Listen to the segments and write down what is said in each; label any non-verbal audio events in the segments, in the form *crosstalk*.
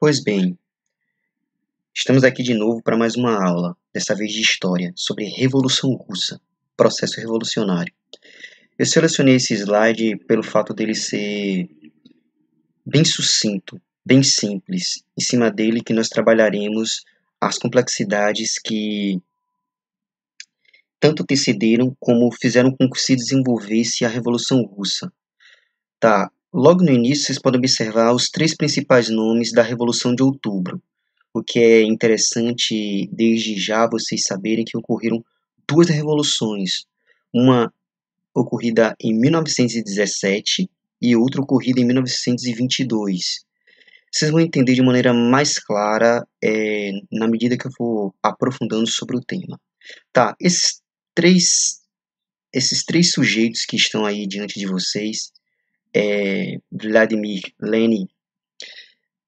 Pois bem, estamos aqui de novo para mais uma aula, dessa vez de história, sobre Revolução Russa, processo revolucionário. Eu selecionei esse slide pelo fato dele ser bem sucinto, bem simples. Em cima dele que nós trabalharemos as complexidades que tanto antecederam como fizeram com que se desenvolvesse a Revolução Russa. Tá, logo no início vocês podem observar os três principais nomes da Revolução de Outubro, o que é interessante desde já vocês saberem que ocorreram duas revoluções, uma ocorrida em 1917 e outra ocorrida em 1922. Vocês vão entender de maneira mais clara é, na medida que eu for aprofundando sobre o tema. Tá, esses três, esses três sujeitos que estão aí diante de vocês, é, Vladimir Lenin,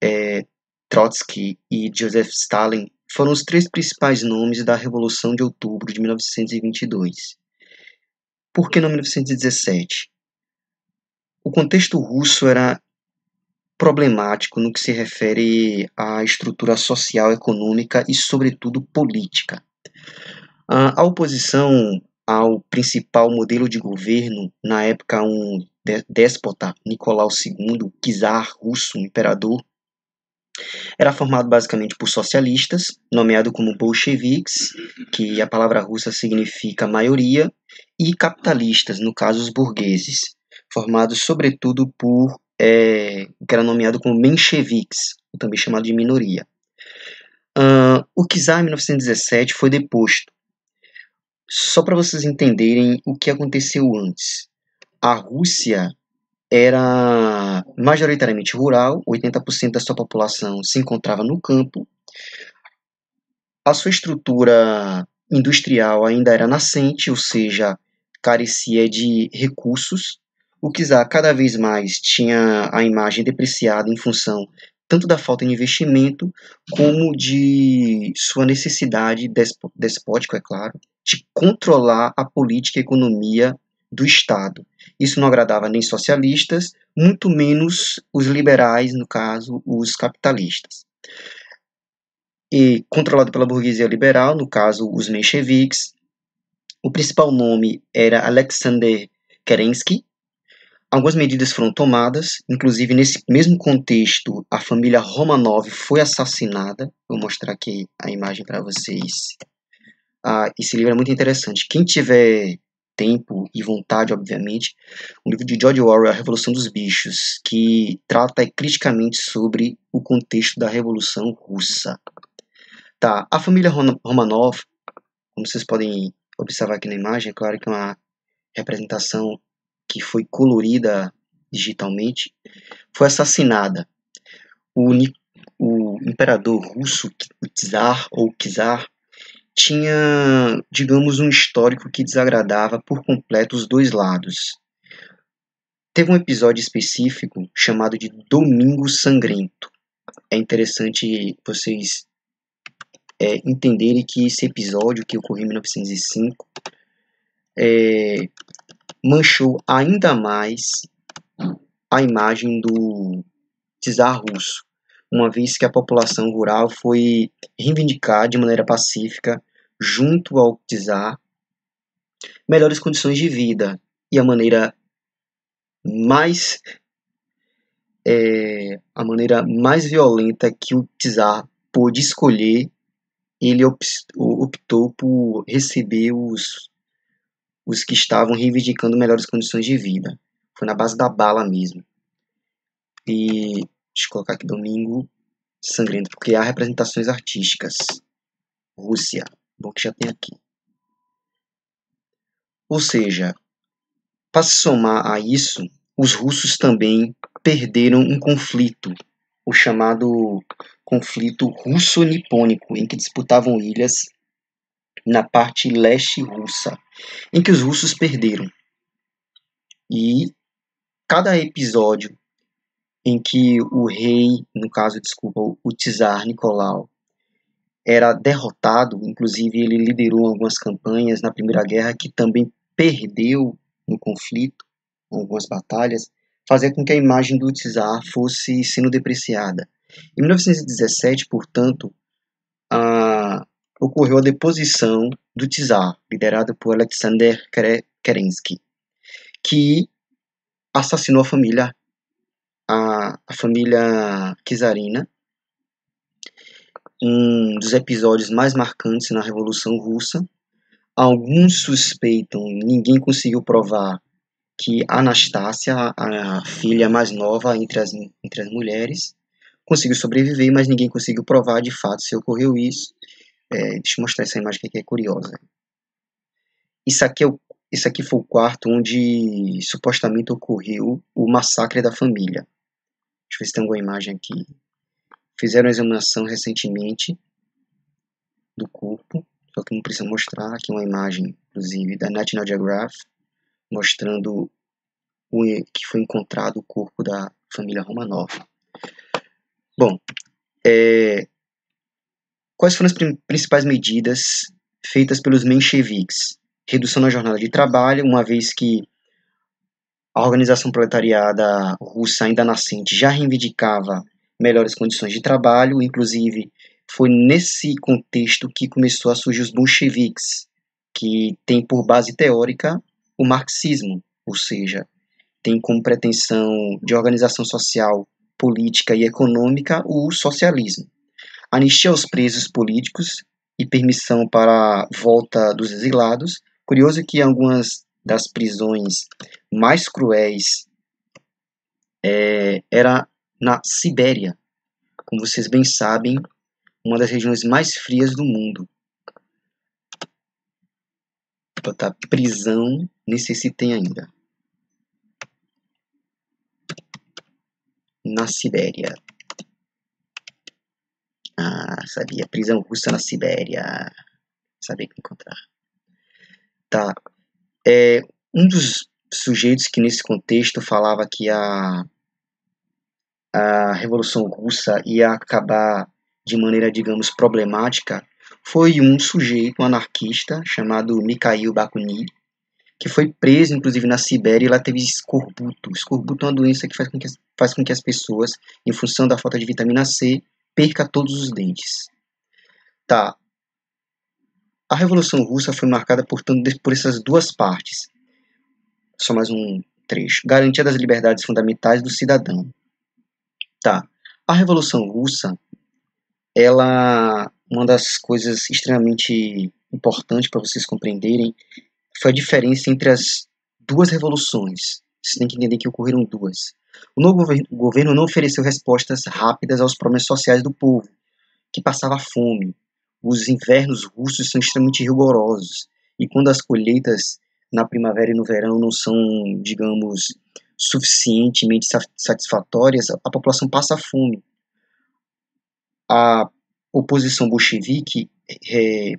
é, Trotsky e Joseph Stalin, foram os três principais nomes da Revolução de Outubro de 1922. Por que não 1917? O contexto russo era problemático no que se refere à estrutura social, econômica e, sobretudo, política. A oposição ao principal modelo de governo, na época um déspota, Nicolau II, czar russo, imperador, era formado basicamente por socialistas, nomeado como bolcheviques, que a palavra russa significa maioria, e capitalistas, no caso os burgueses, formados sobretudo por é, que era nomeado como mencheviques, também chamado de minoria. Uh, o czar, em 1917, foi deposto só para vocês entenderem o que aconteceu antes. A Rússia era majoritariamente rural, 80% da sua população se encontrava no campo. A sua estrutura industrial ainda era nascente, ou seja, carecia de recursos. O czar cada vez mais tinha a imagem depreciada em função tanto da falta de investimento como de sua necessidade despótica, é claro, de controlar a política e a economia do Estado. Isso não agradava nem socialistas, muito menos os liberais, no caso, os capitalistas. E controlado pela burguesia liberal, no caso, os mencheviques. O principal nome era Alexander Kerensky. Algumas medidas foram tomadas, inclusive nesse mesmo contexto, a família Romanov foi assassinada. Vou mostrar aqui a imagem para vocês. Ah, esse livro é muito interessante. Quem tiver tempo e vontade, obviamente, o livro de George Orwell, A Revolução dos Bichos, que trata criticamente sobre o contexto da Revolução Russa. Tá, a família Romanov, como vocês podem observar aqui na imagem, é claro que é uma representação que foi colorida digitalmente, foi assassinada. O, o imperador russo, o Tsar ou Czar, tinha, digamos, um histórico que desagradava por completo os dois lados. Teve um episódio específico chamado de Domingo Sangrento. É interessante vocês é, entenderem que esse episódio, que ocorreu em 1905, é, manchou ainda mais a imagem do czar russo, uma vez que a população rural foi reivindicar de maneira pacífica junto ao czar melhores condições de vida e a maneira mais é, a maneira mais violenta que o czar pôde escolher ele optou por receber os, os que estavam reivindicando melhores condições de vida. Foi na base da bala mesmo. E deixa eu colocar aqui domingo sangrento, porque há representações artísticas. Rússia. Bom que já tem aqui. Ou seja, para se somar a isso, os russos também perderam um conflito, o chamado conflito russo-nipônico, em que disputavam ilhas na parte leste russa, em que os russos perderam. E cada episódio em que o rei, no caso, desculpa, o czar Nicolau, era derrotado, inclusive ele liderou algumas campanhas na Primeira Guerra que também perdeu no conflito, algumas batalhas, fazia com que a imagem do czar fosse sendo depreciada. Em 1917, portanto, a, ocorreu a deposição do czar, liderado por Alexander Kerensky, que assassinou a família a, a família czarina um dos episódios mais marcantes na Revolução Russa. Alguns suspeitam, ninguém conseguiu provar que Anastácia, a filha mais nova entre as, entre as mulheres, conseguiu sobreviver, mas ninguém conseguiu provar de fato se ocorreu isso. É, deixa eu mostrar essa imagem que é curiosa. Isso aqui, é o, isso aqui foi o quarto onde supostamente ocorreu o massacre da família. Deixa eu ver se tem alguma imagem aqui. Fizeram a examinação recentemente do corpo, só que não precisa mostrar. Aqui uma imagem, inclusive, da National Geographic, mostrando o, que foi encontrado o corpo da família Romanov. Bom, é, quais foram as principais medidas feitas pelos mencheviques? Redução na jornada de trabalho, uma vez que a organização proletariada russa ainda nascente já reivindicava melhores condições de trabalho, inclusive foi nesse contexto que começou a surgir os bolcheviques, que tem por base teórica o marxismo, ou seja, tem como pretensão de organização social, política e econômica o socialismo. Anistia aos presos políticos e permissão para a volta dos exilados. Curioso que algumas das prisões mais cruéis é, era na Sibéria, como vocês bem sabem, uma das regiões mais frias do mundo. Botar prisão necessitem ainda. Na Sibéria. Ah, sabia. Prisão russa na Sibéria. Sabia que encontrar. Tá. É, um dos sujeitos que nesse contexto falava que a a Revolução Russa ia acabar de maneira, digamos, problemática, foi um sujeito, um anarquista, chamado Mikhail Bakunin, que foi preso, inclusive, na Sibéria e lá teve escorbuto. Escorbuto é uma doença que faz com que, faz com que as pessoas, em função da falta de vitamina C, perca todos os dentes. Tá. A Revolução Russa foi marcada, portanto, por essas duas partes. Só mais um trecho. Garantia das liberdades fundamentais do cidadão. Tá. A Revolução Russa, ela, uma das coisas extremamente importantes para vocês compreenderem foi a diferença entre as duas revoluções. Você tem que entender que ocorreram duas. O novo governo não ofereceu respostas rápidas aos problemas sociais do povo, que passava fome. Os invernos russos são extremamente rigorosos, e quando as colheitas na primavera e no verão não são, digamos, suficientemente satisfatórias, a população passa fome. A oposição bolchevique, é,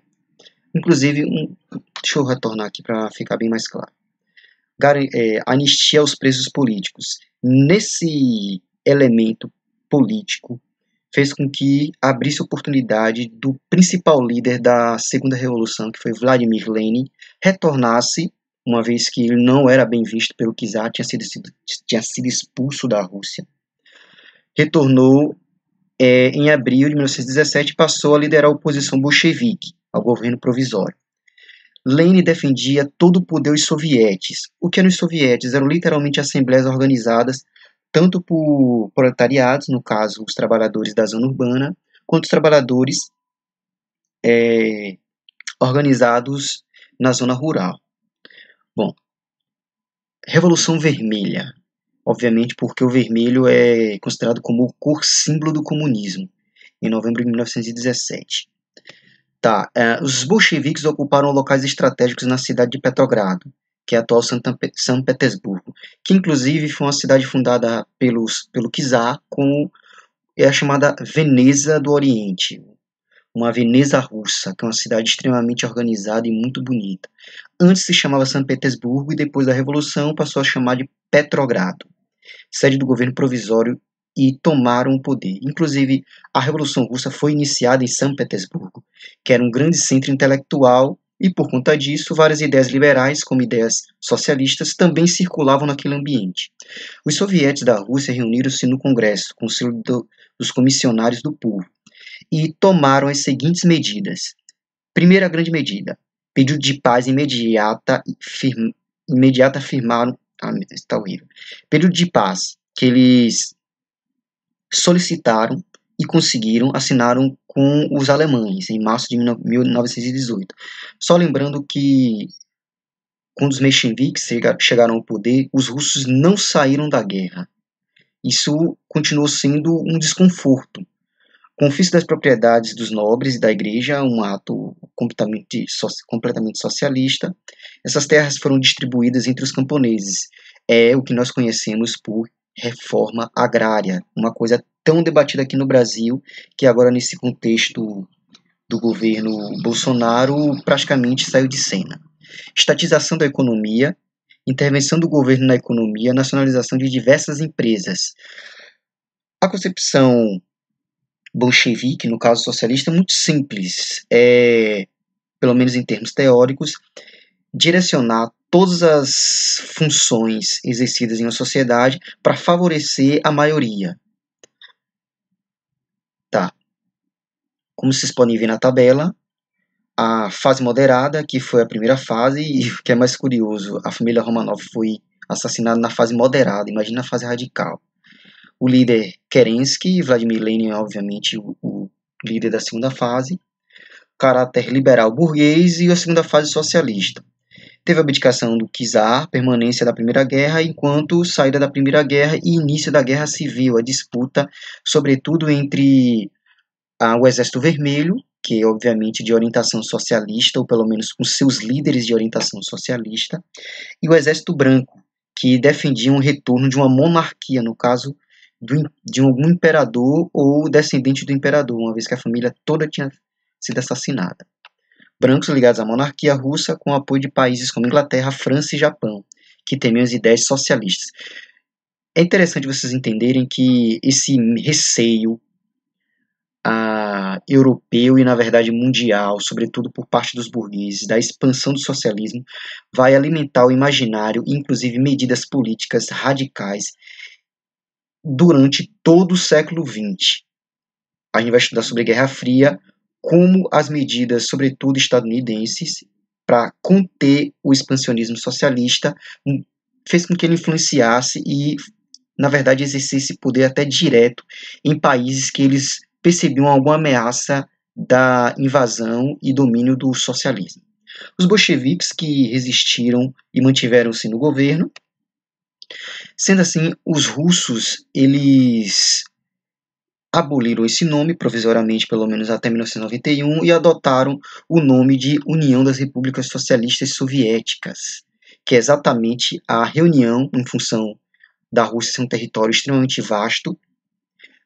inclusive, um, deixa eu retornar aqui para ficar bem mais claro. É, anistia aos presos políticos. Nesse elemento político, fez com que abrisse oportunidade do principal líder da segunda revolução, que foi Vladimir Lenin, retornasse uma vez que ele não era bem visto pelo czar, tinha sido, tinha sido expulso da Rússia. Retornou é, em abril de 1917 e passou a liderar a oposição bolchevique ao governo provisório. Lenin defendia todo o poder dos sovietes. O que eram os sovietes? Eram literalmente assembleias organizadas tanto por proletariados, no caso os trabalhadores da zona urbana, quanto os trabalhadores é, organizados na zona rural. Bom, Revolução Vermelha. Obviamente porque o vermelho é considerado como o cor símbolo do comunismo, em novembro de 1917. Tá, é, os bolcheviques ocuparam locais estratégicos na cidade de Petrogrado, que é a atual São Petersburgo, que inclusive foi uma cidade fundada pelos, pelo czar como é a chamada Veneza do Oriente, uma Veneza russa, que é uma cidade extremamente organizada e muito bonita. Antes se chamava São Petersburgo e depois da Revolução passou a chamar de Petrogrado, sede do governo provisório e tomaram o poder. Inclusive, a Revolução Russa foi iniciada em São Petersburgo, que era um grande centro intelectual e por conta disso, várias ideias liberais, como ideias socialistas, também circulavam naquele ambiente. Os sovietes da Rússia reuniram-se no Congresso, Conselho do, dos Comissionários do Povo, e tomaram as seguintes medidas. Primeira grande medida: pedido de paz imediata, firma, imediata firmaram. Ah, está horrível. Período de paz que eles solicitaram e conseguiram, assinaram com os alemães em março de 1918. Só lembrando que quando os mencheviques chegaram ao poder, os russos não saíram da guerra. Isso continuou sendo um desconforto. Confisco das propriedades dos nobres e da igreja, um ato completamente, completamente socialista. Essas terras foram distribuídas entre os camponeses. É o que nós conhecemos por reforma agrária, uma coisa tão debatida aqui no Brasil, que agora nesse contexto do governo Bolsonaro praticamente saiu de cena. Estatização da economia, intervenção do governo na economia, nacionalização de diversas empresas. A concepção bolchevique, no caso socialista, é muito simples. É, pelo menos em termos teóricos, direcionar todas as funções exercidas em uma sociedade para favorecer a maioria. Tá. Como vocês podem ver na tabela, a fase moderada, que foi a primeira fase, e o que é mais curioso, a família Romanov foi assassinada na fase moderada, imagina a fase radical. O líder Kerensky, Vladimir Lenin, obviamente, o, o líder da segunda fase, caráter liberal burguês e a segunda fase socialista. Teve a abdicação do czar, permanência da Primeira Guerra, enquanto saída da Primeira Guerra e início da Guerra Civil, a disputa, sobretudo entre ah, o Exército Vermelho, que é obviamente de orientação socialista, ou pelo menos com seus líderes de orientação socialista, e o Exército Branco, que defendia um retorno de uma monarquia, no caso do, de algum imperador ou descendente do imperador, uma vez que a família toda tinha sido assassinada brancos ligados à monarquia russa com apoio de países como Inglaterra, França e Japão, que temiam as ideias socialistas. É interessante vocês entenderem que esse receio ah, europeu e, na verdade, mundial, sobretudo por parte dos burgueses, da expansão do socialismo, vai alimentar o imaginário, inclusive medidas políticas radicais, durante todo o século XX. A gente vai estudar sobre a Guerra Fria, como as medidas, sobretudo estadunidenses, para conter o expansionismo socialista, hum, fez com que ele influenciasse e, na verdade, exercesse poder até direto em países que eles percebiam alguma ameaça da invasão e domínio do socialismo. Os bolcheviques que resistiram e mantiveram-se no governo, sendo assim, os russos eles aboliram esse nome provisoriamente, pelo menos até 1991, e adotaram o nome de União das Repúblicas Socialistas Soviéticas, que é exatamente a reunião em função da Rússia ser um território extremamente vasto.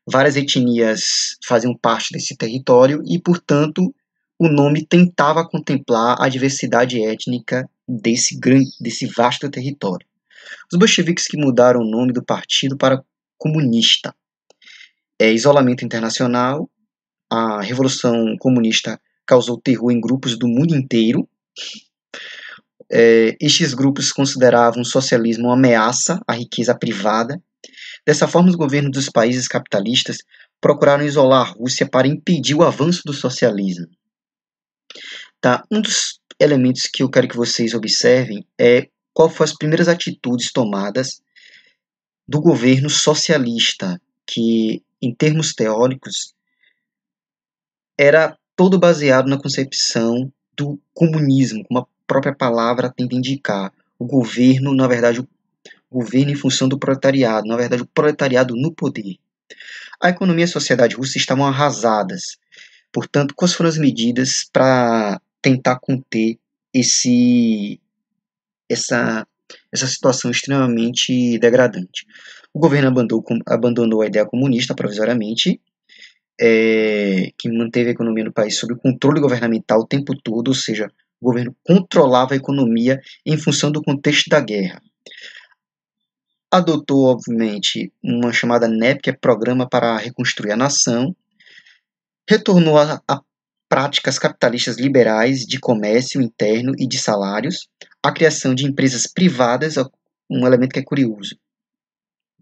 Várias etnias faziam parte desse território e, portanto, o nome tentava contemplar a diversidade étnica desse, grande, desse vasto território. Os bolcheviques que mudaram o nome do partido para comunista é, isolamento internacional, a Revolução Comunista causou terror em grupos do mundo inteiro. É, estes grupos consideravam o socialismo uma ameaça à riqueza privada. Dessa forma, os governos dos países capitalistas procuraram isolar a Rússia para impedir o avanço do socialismo. Tá? Um dos elementos que eu quero que vocês observem é qual foram as primeiras atitudes tomadas do governo socialista, que em termos teóricos, era todo baseado na concepção do comunismo, como a própria palavra tenta indicar. O governo, na verdade, o governo em função do proletariado, na verdade, o proletariado no poder. A economia e a sociedade russa estavam arrasadas. Portanto, quais foram as medidas para tentar conter esse, essa, essa situação extremamente degradante? O governo abandonou, abandonou a ideia comunista provisoriamente, é, que manteve a economia no país sob controle governamental o tempo todo, ou seja, o governo controlava a economia em função do contexto da guerra. Adotou, obviamente, uma chamada NEP, que é Programa para Reconstruir a Nação, retornou a, a práticas capitalistas liberais de comércio interno e de salários, a criação de empresas privadas, um elemento que é curioso.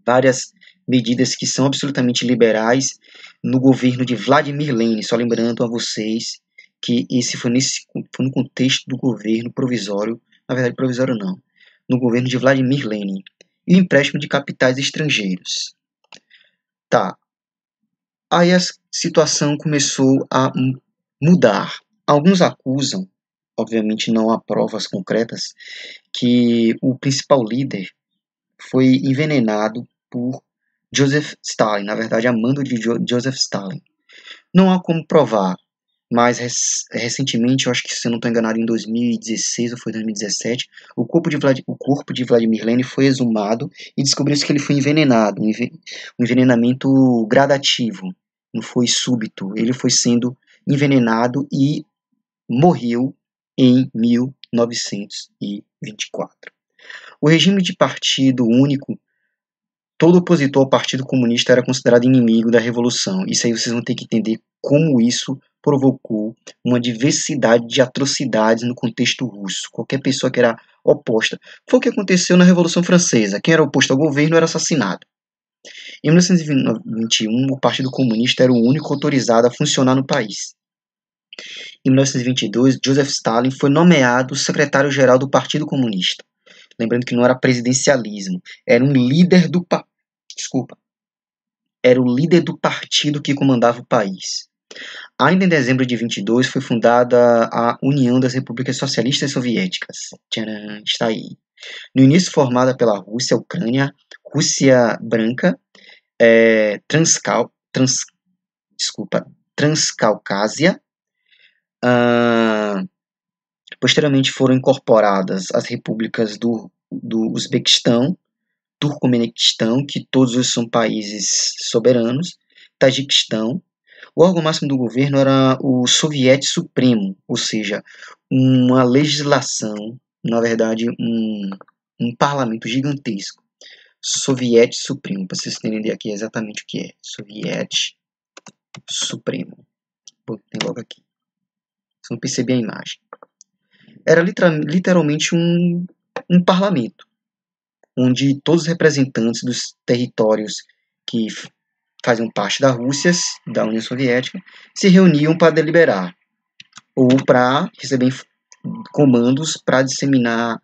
Várias medidas que são absolutamente liberais no governo de Vladimir Lenin, só lembrando a vocês que esse foi, nesse, foi no contexto do governo provisório, na verdade provisório não, no governo de Vladimir Lenin, e empréstimo de capitais estrangeiros. Tá. Aí a situação começou a mudar. Alguns acusam, obviamente não há provas concretas, que o principal líder foi envenenado por Joseph Stalin, na verdade, amando de Joseph Stalin. Não há como provar, mas recentemente, eu acho que se eu não estou enganado, em 2016 ou foi 2017, o corpo de, Vlad, o corpo de Vladimir Lenin foi exumado e descobriu-se que ele foi envenenado, um envenenamento gradativo, não foi súbito, ele foi sendo envenenado e morreu em 1924. O regime de partido único todo opositor ao Partido Comunista era considerado inimigo da revolução. Isso aí vocês vão ter que entender como isso provocou uma diversidade de atrocidades no contexto russo. Qualquer pessoa que era oposta. Foi o que aconteceu na Revolução Francesa. Quem era oposto ao governo era assassinado. Em 1921, o Partido Comunista era o único autorizado a funcionar no país. Em 1922, Joseph Stalin foi nomeado secretário-geral do Partido Comunista. Lembrando que não era presidencialismo, era um líder do desculpa, era o líder do partido que comandava o país. Ainda em dezembro de 22 foi fundada a União das Repúblicas Socialistas Soviéticas. Tcharam, está aí. No início formada pela Rússia, Ucrânia, Rússia Branca, é, Trans, desculpa, Transcaucásia. Posteriormente foram incorporadas as repúblicas do, do Uzbequistão, Turcomenistão, que todos são países soberanos, Tajiquistão. O órgão máximo do governo era o Soviete Supremo, ou seja, uma legislação, na verdade, um, um parlamento gigantesco. Soviete Supremo, para vocês entenderem aqui exatamente o que é. Soviete Supremo. Vou ter logo aqui. Vocês vão perceber a imagem. Era literalmente um, um parlamento onde todos os representantes dos territórios que faziam parte da Rússia, da União Soviética, se reuniam para deliberar ou para receber comandos para disseminar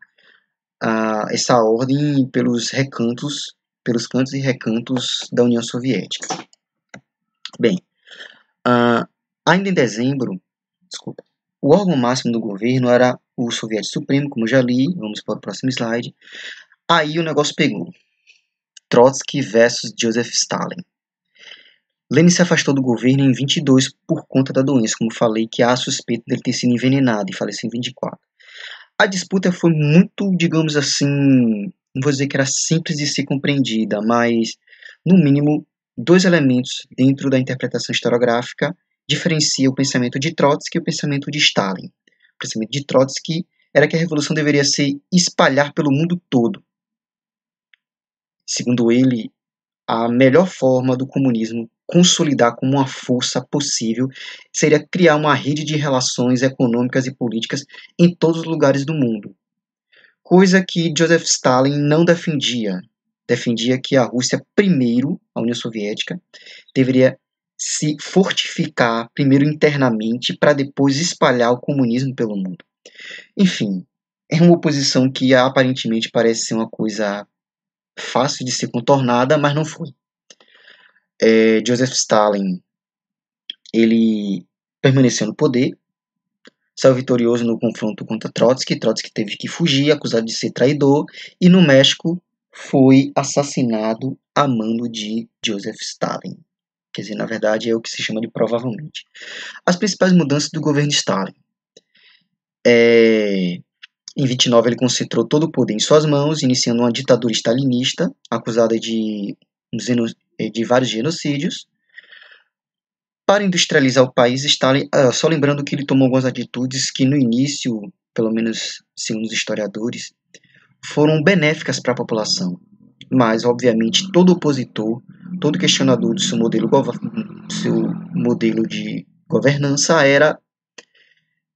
uh, essa ordem pelos recantos, pelos cantos e recantos da União Soviética. Bem, uh, ainda em dezembro, desculpa, o órgão máximo do governo era o Soviético Supremo, como já li, vamos para o próximo slide. Aí o negócio pegou. Trotsky versus Joseph Stalin. Lenin se afastou do governo em 22 por conta da doença, como falei, que há suspeita dele ter sido envenenado e faleceu em 24. A disputa foi muito, digamos assim, não vou dizer que era simples de ser compreendida, mas, no mínimo, dois elementos dentro da interpretação historiográfica diferenciam o pensamento de Trotsky e o pensamento de Stalin. O pensamento de Trotsky era que a revolução deveria se espalhar pelo mundo todo, Segundo ele, a melhor forma do comunismo consolidar como uma força possível seria criar uma rede de relações econômicas e políticas em todos os lugares do mundo. Coisa que Joseph Stalin não defendia. Defendia que a Rússia, primeiro, a União Soviética, deveria se fortificar primeiro internamente para depois espalhar o comunismo pelo mundo. Enfim, é uma oposição que aparentemente parece ser uma coisa fácil de ser contornada, mas não foi. É, Joseph Stalin ele permaneceu no poder, saiu vitorioso no confronto contra Trotsky. Trotsky teve que fugir, acusado de ser traidor, e no México foi assassinado a mando de Joseph Stalin. Quer dizer, na verdade é o que se chama de provavelmente. As principais mudanças do governo Stalin. É, em 29, ele concentrou todo o poder em suas mãos, iniciando uma ditadura stalinista, acusada de, de vários genocídios. Para industrializar o país, Stalin, ah, só lembrando que ele tomou algumas atitudes que no início, pelo menos segundo os historiadores, foram benéficas para a população. Mas, obviamente, todo opositor, todo questionador do seu modelo, seu modelo de governança era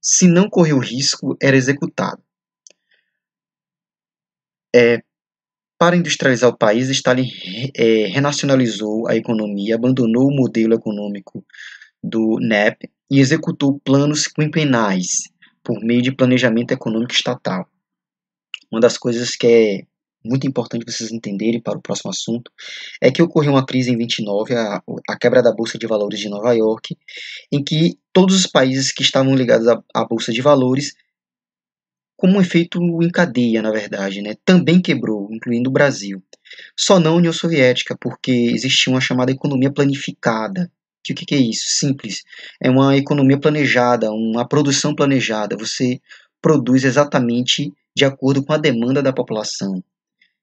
se não correu risco, era executado. É, para industrializar o país, Stalin é, renacionalizou a economia, abandonou o modelo econômico do NEP e executou planos quinquenais por meio de planejamento econômico estatal. Uma das coisas que é muito importante vocês entenderem para o próximo assunto é que ocorreu uma crise em 29, a, a quebra da Bolsa de Valores de Nova York, em que todos os países que estavam ligados à, à Bolsa de Valores como um efeito em cadeia, na verdade, né? também quebrou, incluindo o Brasil. Só não a União Soviética, porque existia uma chamada economia planificada. Que o que é isso? Simples. É uma economia planejada, uma produção planejada. Você produz exatamente de acordo com a demanda da população.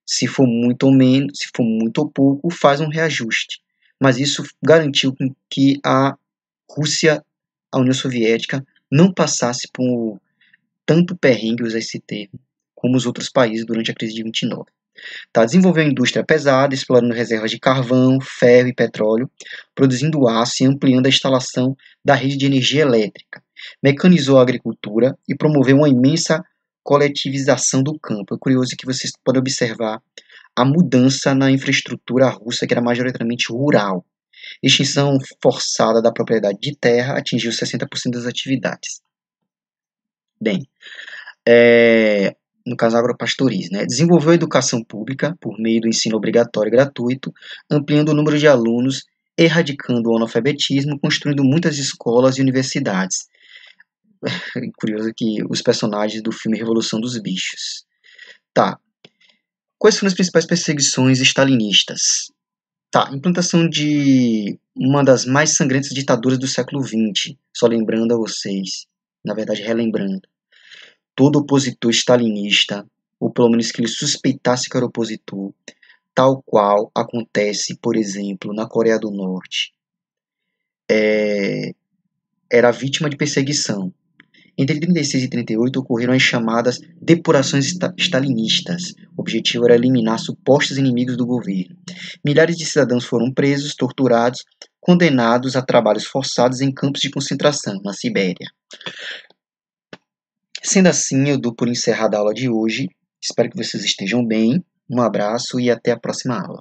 Se for muito ou menos, se for muito ou pouco, faz um reajuste. Mas isso garantiu que a Rússia, a União Soviética, não passasse por tanto perrengue, usar esse termo, como os outros países durante a crise de 29. Tá, desenvolveu a indústria pesada, explorando reservas de carvão, ferro e petróleo, produzindo aço e ampliando a instalação da rede de energia elétrica. Mecanizou a agricultura e promoveu uma imensa coletivização do campo. É curioso que vocês podem observar a mudança na infraestrutura russa, que era majoritariamente rural. Extinção forçada da propriedade de terra atingiu 60% das atividades. Bem, é, no caso agropastoris, né? desenvolveu a educação pública por meio do ensino obrigatório e gratuito, ampliando o número de alunos, erradicando o analfabetismo, construindo muitas escolas e universidades. *laughs* Curioso que os personagens do filme Revolução dos Bichos. Tá. Quais foram as principais perseguições stalinistas? Tá, implantação de uma das mais sangrentas ditaduras do século XX, só lembrando a vocês, na verdade relembrando todo opositor stalinista, ou pelo menos que ele suspeitasse que era opositor, tal qual acontece, por exemplo, na Coreia do Norte, é, era vítima de perseguição. Entre 36 e 38 ocorreram as chamadas depurações stalinistas. O objetivo era eliminar supostos inimigos do governo. Milhares de cidadãos foram presos, torturados, condenados a trabalhos forçados em campos de concentração na Sibéria. Sendo assim, eu dou por encerrada a aula de hoje. Espero que vocês estejam bem. Um abraço e até a próxima aula.